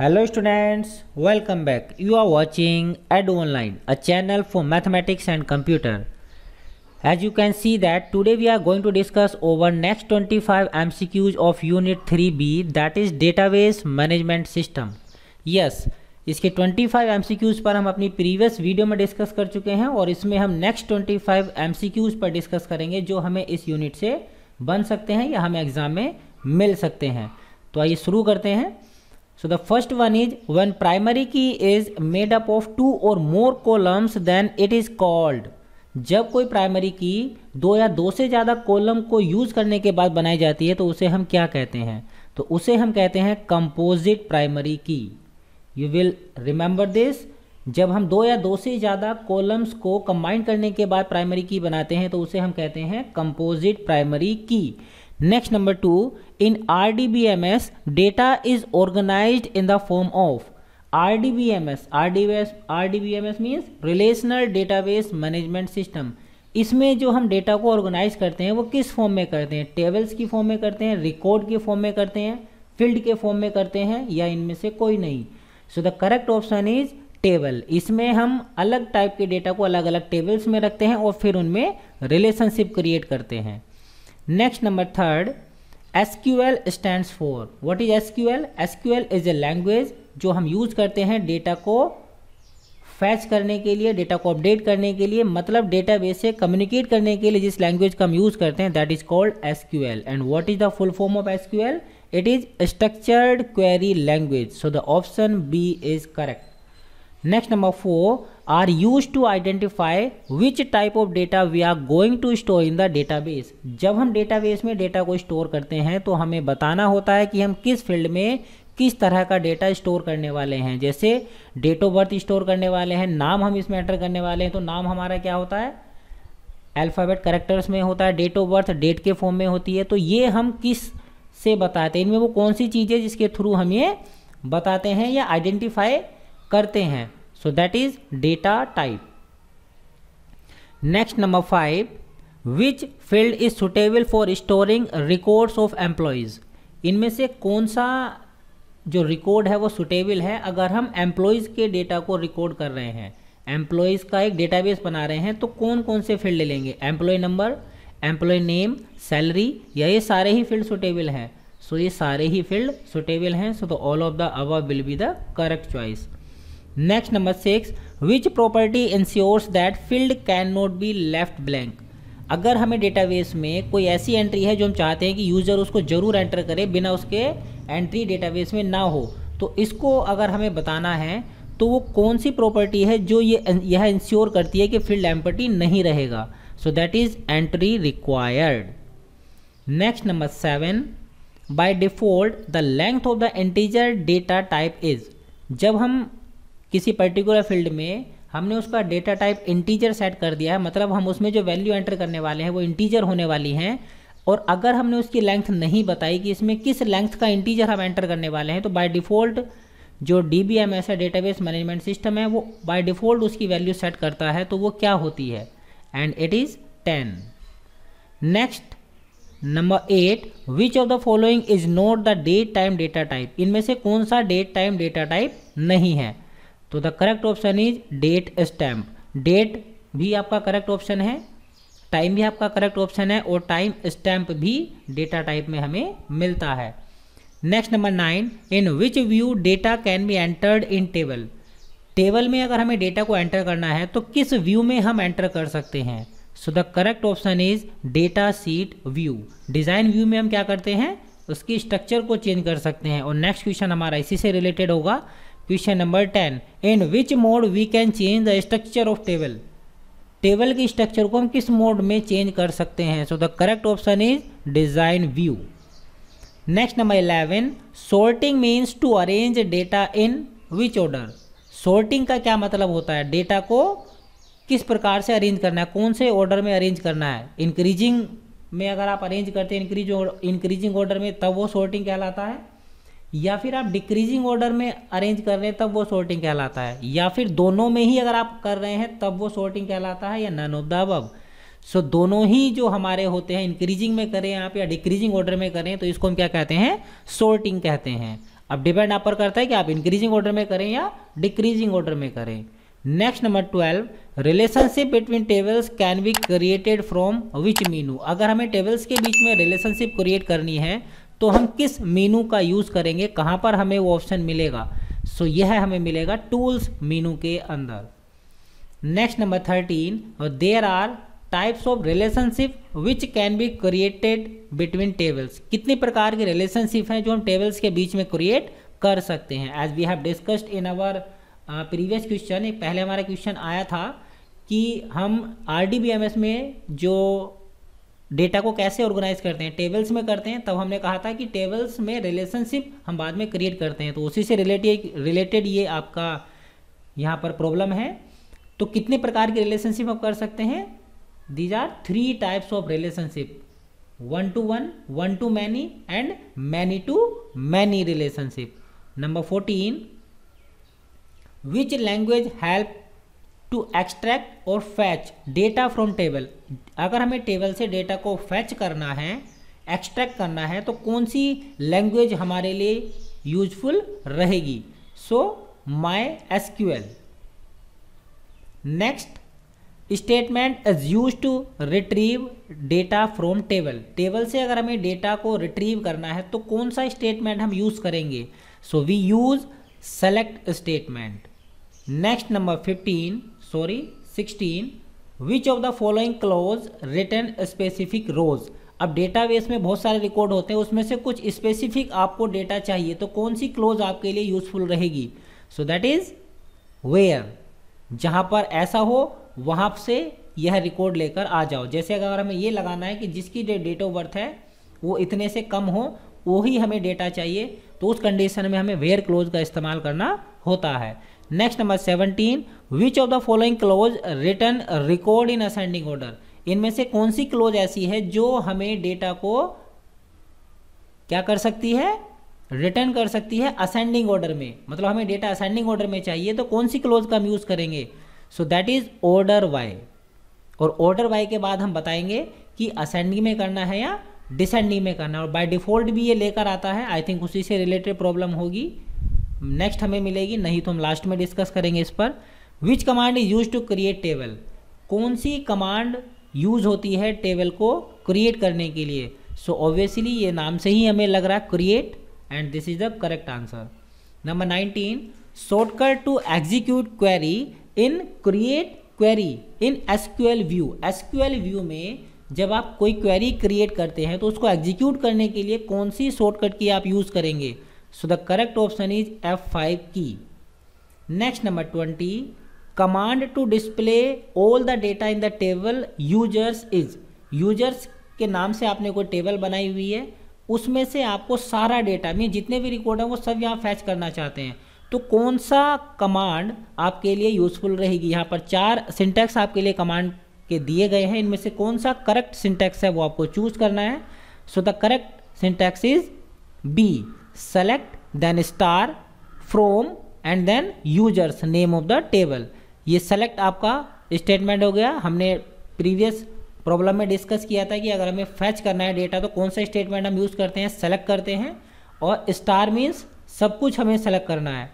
Hello students welcome back you are watching Ed online a channel for mathematics and computer as you can see that today we are going to discuss over next 25 five M C Qs of unit three B that is database management system yes इसके 25 five M C Qs पर हम अपनी previous video में discuss कर चुके हैं और इसमें हम next 25 five M C Qs पर डिस्कस करेंगे जो हमें इस यूनिट से बन सकते हैं या हमें एग्ज़ाम में मिल सकते हैं। तो आइए शुरू करते हैं। So the first one is one primary key is made up of two or more columns then it is called जब कोई प्राइमरी की दो या दो से ज़्यादा कॉलम को यूज़ करने के बाद बनाई जाती है तो उसे हम क्या कहते हैं? तो उसे हम कहते हैं composite primary key you will remember this जब हम दो या दो से ज़्यादा कॉलम्स को कंबाइन करने के बाद प्राइमरी की बनाते हैं तो उसे हम कहते हैं composite primary key next number two in R D B M S data is organize in the form of R B M S R D S R D B M S means relational database management system इसमें जो हम data को organise करते हैं, वो किस form में करते हैं? टेबल्स की फॉर्म में करते हैं रिकॉर्ड के फॉर्म में करते हैं फ़ील्ड के फॉर्म में करते हैं, या इनमें से कोई नहीं? So the correct option is table इसमें हम अलग टाइप के डेटा को अलग अलग टेबल्स में रखते हैं और फिर उनमें रिलेशनशिप क्रिएट करते हैं. Next number third is S Q L S Q L is a language जो हम यूज़ करते हैं डेटा को फैच करने के लिए डेटा को अपडेट करने के लिए मतलब डेटाबेस से कम्युनिकेट करने के लिए जिस लैंग्वेज का हम यूज़ करते हैं that is called S Q L and what is the full form of S Q L it is structured query language. So the option b is correct. Next, number 4 are used to identify which type of data we are going to store in the database. जब हम database में data को store करते हैं तो हमें बताना होता है कि हम किस field में किस तरह का डेटा स्टोर करने वाले हैं। जैसे डेट ऑफ़ बर्थ स्टोर करने वाले हैं, नाम हम इसमें एंटर करने वाले हैं तो नाम हमारा क्या होता है? अल्फ़ाबेट करेक्टर्स में होता है डेट ऑफ़ बर्थ डेट के फॉर्म में होती है तो ये हम किस से बताते हैं? इनमें वो कौन सी चीज़ें जिसके थ्रू हम ये बताते हैं या आइडेंटिफाई करते हैं। So that is data type next number five which field is suitable for storing records of employees इनमें से कौन सा जो रिकॉर्ड है वो सुटेबल है? अगर हम एम्प्लॉयज़ के डेटा को रिकॉर्ड कर रहे हैं एम्प्लॉयज़ का एक डेटाबेस बना रहे हैं तो कौन कौन से फ़ील्ड ले लेंगे? Employee number employee name salary या ये सारे ही फ़ील्ड सुटेबल हैं? सो so, ये सारे ही फ़ील्ड सुटेबल हैं। So the all of the above will be the correct choice next number six which property ensures that field can not be left blank अगर हमें database में कोई ऐसी एंट्री है जो हम चाहते हैं कि यूज़र उसको ज़रूर एंटर करे बिना उसके एंट्री डेटाबेस में ना हो तो इसको अगर हमें बताना है तो वो कौन सी प्रॉपर्टी है जो ये यह इंश्योर करती है कि फ़ील्ड एम्पर्टी नहीं रहेगा? So that is entry required. Next, number 7 by default the length of the integer data type is, जब हम किसी पर्टिकुलर फ़ील्ड में हमने उसका डेटा टाइप इंटीजर सेट कर दिया है। मतलब हम उसमें जो वैल्यू एंटर करने वाले हैं, वो इंटीजर होने वाली हैं। और अगर हमने उसकी लेंथ नहीं बताई कि इसमें किस लेंथ का इंटीजर हम एंटर करने वाले हैं तो बाय डिफ़ॉल्ट जो डी बी एम एस है डेटाबेस मैनेजमेंट सिस्टम है, वो बाय डिफ़ॉल्ट उसकी वैल्यू सेट करता है तो वो क्या होती है? And it is ten next number eight which of the following is not the date time data type इनमें से कौन सा डेट टाइम डेटा टाइप नहीं है? तो the correct option is date stamp date भी आपका करेक्ट ऑप्शन है टाइम भी आपका करेक्ट ऑप्शन है और टाइम स्टैम्प भी डेटा टाइप में हमें मिलता है। Next number nine in which view data can be entered in table table में अगर हमें डेटा को एंटर करना है तो किस व्यू में हम एंटर कर सकते हैं? So the correct option is datasheet view design view में हम क्या करते हैं? उसकी स्ट्रक्चर को चेंज कर सकते हैं। और नेक्स्ट क्वेश्चन हमारा इसी से रिलेटेड होगा। Question number ten in which mode we can change the structure of table table की स्ट्रक्चर को हम किस मोड में चेंज कर सकते हैं? So the correct option is design view next number eleven sorting means to arrange data in which order sorting का क्या मतलब होता है? डेटा को किस प्रकार से अरेंज करना है? कौन से ऑर्डर में अरेंज करना है? इंक्रीजिंग में अगर आप अरेंज करते हैं इंक्रीज इंक्रीजिंग ऑर्डर में, तब वो सॉर्टिंग कहलाता है। या फिर आप डिक्रीजिंग ऑर्डर में अरेंज कर रहे हैं, तब वो सॉर्टिंग कहलाता है। या फिर दोनों में ही अगर आप कर रहे हैं, तब वो सॉर्टिंग कहलाता है, या नन ऑफ़ द अब सो दोनों ही जो हमारे होते हैं इंक्रीजिंग में करें आप या डिक्रीजिंग ऑर्डर में करें तो इसको हम क्या कहते हैं? सॉर्टिंग कहते हैं। अब डिपेंड आप पर करता है कि आप इंक्रीजिंग ऑर्डर में करें या डिक्रीजिंग ऑर्डर में करें। Next number twelve relationship between tables can be created from which menu अगर हमें टेबल्स के बीच में रिलेशनशिप क्रिएट करनी है तो हम किस मीनू का यूज़ करेंगे? कहाँ पर हमें वो ऑप्शन मिलेगा? सो so, यह हमें मिलेगा टूल्स मीनू के अंदर। Next number thirteen there are types of relationship which can be created between tables कितनी प्रकार के रिलेशनशिप हैं जो हम टेबल्स के बीच में क्रिएट कर सकते हैं? As we have discussed in our previous question पहले हमारा क्वेश्चन आया था कि हम आरडीबीएमएस में जो डेटा को कैसे ऑर्गेनाइज करते हैं टेबल्स में करते हैं, तब हमने कहा था कि टेबल्स में रिलेशनशिप हम बाद में क्रिएट करते हैं। तो उसी से रिलेटेड रिलेटेड ये आपका यहाँ पर प्रॉब्लम है। तो कितने प्रकार के रिलेशनशिप आप कर सकते हैं? These are three types of relationship. One to one one to many, and many to many relationship. Number 14 which language help to extract और फैच डेटा फ्रॉम टेबल अगर हमें टेबल से डेटा को फैच करना है एक्सट्रैक्ट करना है तो कौन सी लैंग्वेज हमारे लिए यूजफुल रहेगी? So my S Q L next statement is use to retrieve data from table table से अगर हमें डेटा को रिट्रीव करना है तो कौन सा स्टेटमेंट हम यूज़ करेंगे? So we use select statement next number fifteen sorry sixteen which of the following clause return specific rows अब डेटाबेस में बहुत सारे रिकॉर्ड होते हैं, उसमें से कुछ स्पेसिफिक आपको डेटा चाहिए तो कौन सी क्लोज आपके लिए यूजफुल रहेगी? सो दैट इज़ वेयर जहाँ पर ऐसा हो, वहाँ से यह रिकॉर्ड लेकर आ जाओ। जैसे अगर हमें ये लगाना है कि जिसकी डेट ऑफ़ बर्थ है, वो इतने से कम हो वही हमें डेटा चाहिए तो उस कंडीशन में हमें वेयर क्लोज का इस्तेमाल करना होता है। Next number seventeen which of the following clause return record in ascending order इनमें से कौन सी क्लोज ऐसी है जो हमें डेटा को क्या कर सकती है? रिटर्न कर सकती है असेंडिंग ऑर्डर में। मतलब हमें डेटा असेंडिंग ऑर्डर में चाहिए तो कौन सी क्लोज का हम यूज़ करेंगे? So that is order by और ऑर्डर वाई के बाद हम बताएँगे कि असेंडिंग में करना है या डिसेंडिंग में करना है। और बाय डिफ़ॉल्ट भी ये लेकर आता है। आई थिंक उसी से रिलेटेड प्रॉब्लम होगी। नेक्स्ट हमें मिलेगी, नहीं तो हम लास्ट में डिस्कस करेंगे इस पर। Which command is use to create table कौन सी कमांड यूज़ होती है टेबल को क्रिएट करने के लिए? सो so ऑब्वियसली ये नाम से ही हमें लग रहा है create and this is the correct answer number nineteen shortcut to execute query in create query in SQL view SQL view में जब आप कोई क्वेरी क्रिएट करते हैं तो उसको एग्जीक्यूट करने के लिए कौन सी शॉर्टकट की आप यूज़ करेंगे? So the correct option is F five की next number twenty command to display all the data in the table users is users के नाम से आपने कोई टेबल बनाई हुई है, उसमें से आपको सारा डेटा मीन जितने भी रिकॉर्ड हैं, वो सब यहाँ फैच करना चाहते हैं। तो कौन सा कमांड आपके लिए यूजफुल रहेगी? यहाँ पर चार सिंटेक्स आपके लिए कमांड के दिए गए हैं। इनमें से कौन सा करेक्ट सिंटेक्स है वो आपको चूज़ करना है। So the correct syntax is B select then star from and then users name of the table ये सेलेक्ट आपका स्टेटमेंट हो गया। हमने प्रीवियस प्रॉब्लम में डिस्कस किया था कि अगर हमें फैच करना है डेटा तो कौन सा स्टेटमेंट हम यूज़ करते हैं सेलेक्ट करते हैं। और स्टार मीन्स सब कुछ हमें सेलेक्ट करना है।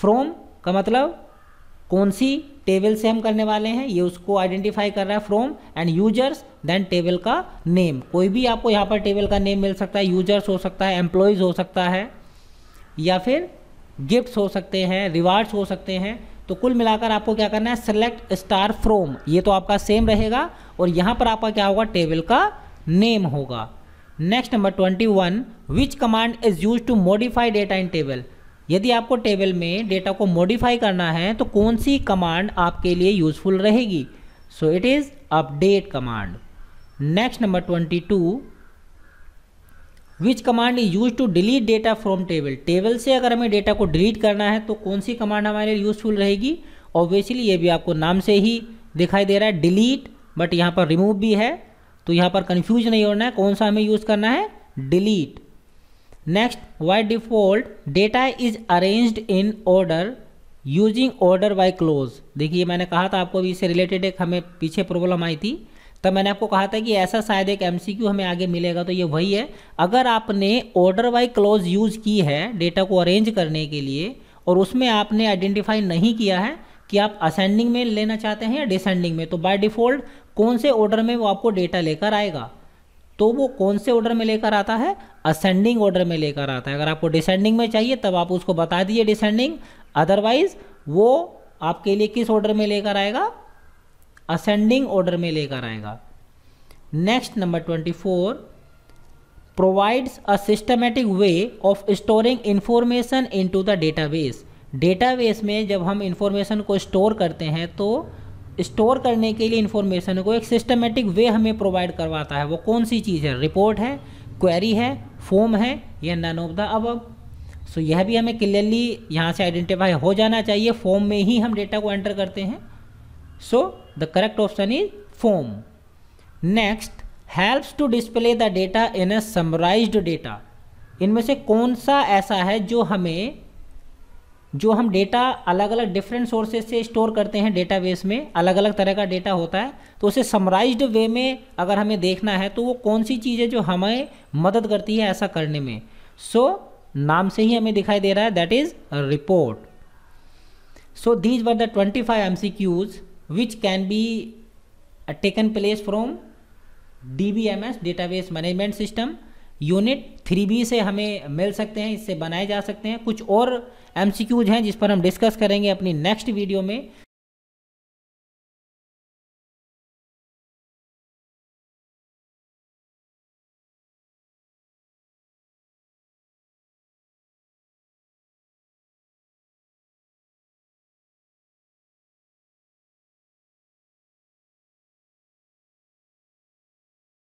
फ्रॉम का मतलब कौन सी टेबल से हम करने वाले हैं। ये उसको आइडेंटिफाई कर रहा है from and users then table का नेम कोई भी आपको यहाँ पर टेबल का नेम मिल सकता है। यूज़र्स हो सकता है एम्प्लॉयज़ हो सकता है, या फिर गिफ्ट्स हो सकते हैं रिवार्ड्स हो सकते हैं। तो कुल मिलाकर आपको क्या करना है? सेलेक्ट स्टार फ्रोम ये तो आपका सेम रहेगा और यहाँ पर आपका क्या होगा? टेबल का नेम होगा। Next number twenty one which command is use to modify data in table यदि आपको टेबल में डेटा को मॉडिफाई करना है तो कौन सी कमांड आपके लिए यूजफुल रहेगी? So it is update command next number twenty two which command is use to delete data from table table से अगर हमें डेटा को डिलीट करना है तो कौन सी कमांड हमारे लिए यूजफुल रहेगी? ऑब्वियसली ये भी आपको नाम से ही दिखाई दे रहा है डिलीट बट यहाँ पर रिमूव भी है। तो यहाँ पर कन्फ्यूज़ नहीं होना है, कौन सा हमें यूज़ करना है? Delete next by default data is arranged in order using order by clause देखिए, मैंने कहा था आपको इससे रिलेटेड एक हमें पीछे प्रॉब्लम आई थी। तब मैंने आपको कहा था कि ऐसा शायद एक एमसीक्यू हमें आगे मिलेगा तो ये वही है। अगर आपने ऑर्डर बाई क्लोज यूज़ की है डेटा को अरेंज करने के लिए, और उसमें आपने आइडेंटिफाई नहीं किया है कि आप असेंडिंग में लेना चाहते हैं या डिसेंडिंग में तो बाय डिफ़ॉल्ट कौन से ऑर्डर में वो आपको डेटा लेकर आएगा? तो वो कौन से ऑर्डर में लेकर आता है? असेंडिंग ऑर्डर में लेकर आता है। अगर आपको डिसेंडिंग में चाहिए, तब आप उसको बता दीजिए डिसेंडिंग अदरवाइज़ वो आपके लिए किस ऑर्डर में लेकर आएगा? असेंडिंग ऑर्डर में लेकर आएगा। Next number twenty four provides a systematic way of storing information into the database database में जब हम इंफॉर्मेशन को स्टोर करते हैं तो स्टोर करने के लिए इन्फॉर्मेशन को एक सिस्टमेटिक वे हमें प्रोवाइड करवाता है। वो कौन सी चीज़ है? रिपोर्ट है क्वेरी है फॉर्म है, या नन ऑफ़ द अब सो यह भी हमें क्लियरली यहाँ से आइडेंटिफाई हो जाना चाहिए। फॉर्म में ही हम डेटा को एंटर करते हैं। So the correct option is form next helps to display the data in a summarized data इनमें से कौन सा ऐसा है जो हमें जो हम डेटा अलग अलग डिफरेंट सोर्सेज से स्टोर करते हैं डेटाबेस में अलग अलग तरह का डेटा होता है तो उसे समराइज्ड वे में अगर हमें देखना है तो वो कौन सी चीज़ है जो हमें मदद करती है ऐसा करने में। सो so, नाम से ही हमें दिखाई दे रहा है that is report so these were the twenty five M C Qs which can be taken place from D B M S database management system unit three B से हमें मिल सकते हैं इससे बनाए जा सकते हैं। कुछ और एम हैं जिस पर हम डिस्कस करेंगे अपनी नेक्स्ट वीडियो में।